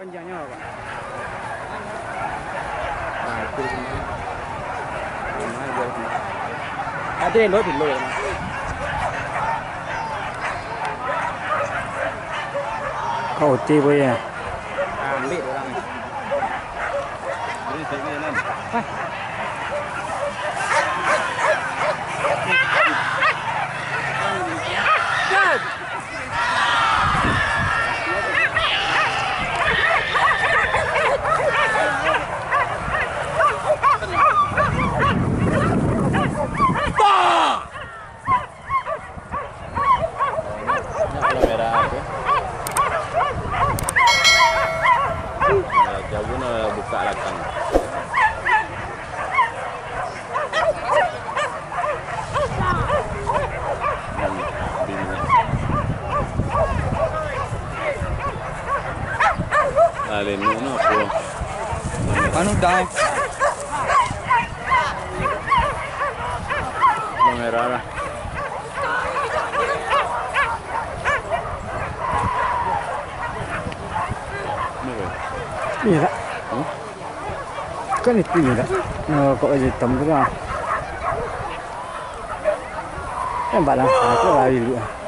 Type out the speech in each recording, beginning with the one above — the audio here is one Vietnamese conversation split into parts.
Panjangnya apa? Nah, itu lumayan jauh. Ada yang lối dulu Mas. Kau ti ya? Ambil orang. Ini saya ni nan. jaguna buka lakang. Ale. Anu dai. Iya tak? Kan itu ya tak? Nah, kok aja hitam tu kan? Nampak lah, aku lari dulu. ah. Nampak?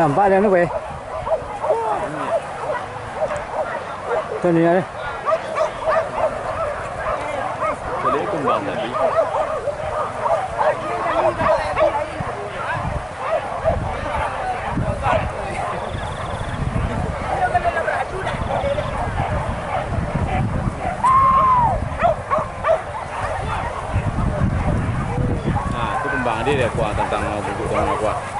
Làm vãi lên nó về ni ada. đây kembang tadi. Nah, itu kembang dia để kuat tentang bubuk tanah kuat. Kita nak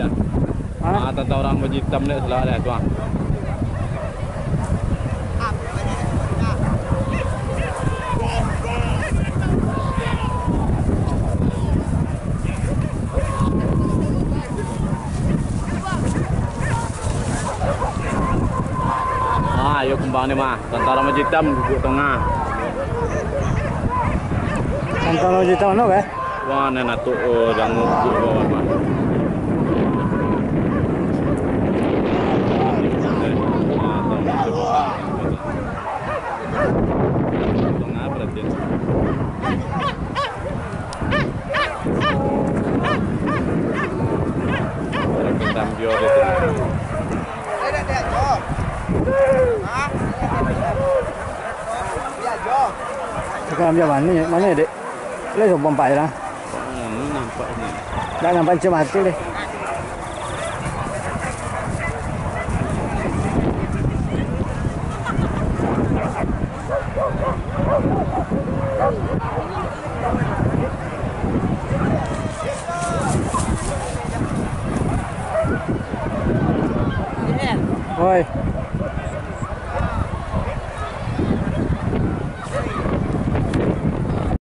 dia. Ha? Ah, tentang orang baju hitam ni selawat dia tuan. Ah, ayo kembang nih mah tentara masjid tam guguk tengah tentara masjid tam no ke wah nenatu eh? tuh oh jangan guguk mah Kita ambil mana ni? Mana dek? Lấy thuộc bom bảy lah. Hmm, nampak ni. Dah nampak macam mati deh. Oi.